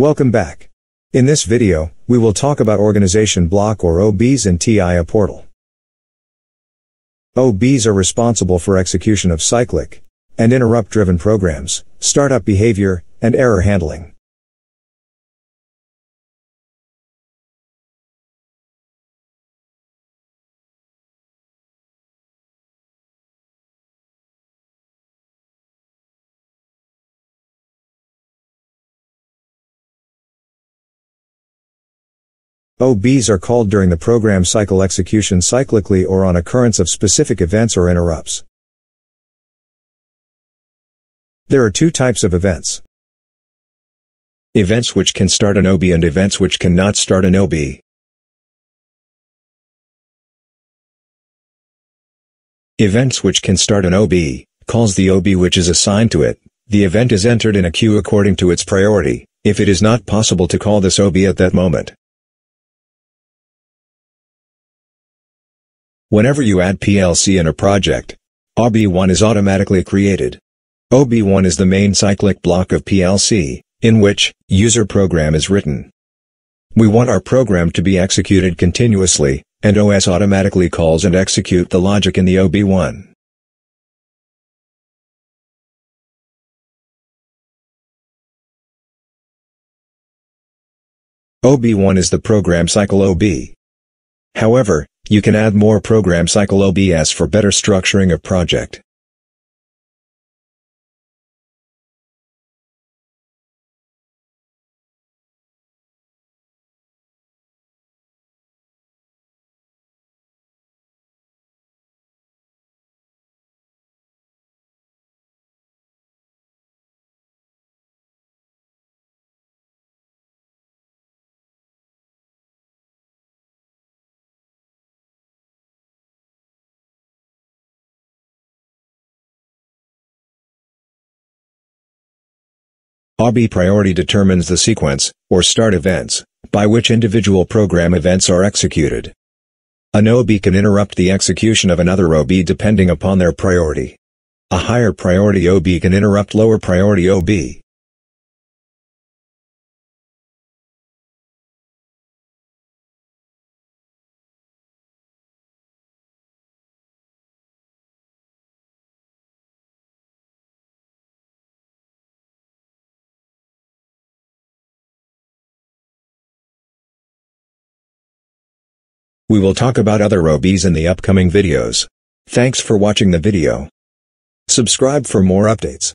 Welcome back. In this video, we will talk about organization block or OBs in TIA portal. OBs are responsible for execution of cyclic and interrupt-driven programs, startup behavior, and error handling. OBs are called during the program cycle execution cyclically or on occurrence of specific events or interrupts. There are two types of events. Events which can start an OB and events which cannot start an OB. Events which can start an OB, calls the OB which is assigned to it. The event is entered in a queue according to its priority, if it is not possible to call this OB at that moment. Whenever you add PLC in a project, OB1 is automatically created. OB1 is the main cyclic block of PLC, in which user program is written. We want our program to be executed continuously, and OS automatically calls and execute the logic in the OB1. OB1 is the program cycle OB. However, you can add more program cycle OBS for better structuring of project. OB priority determines the sequence, or start events, by which individual program events are executed. An OB can interrupt the execution of another OB depending upon their priority. A higher priority OB can interrupt lower priority OB. We will talk about other OBs in the upcoming videos. Thanks for watching the video. Subscribe for more updates.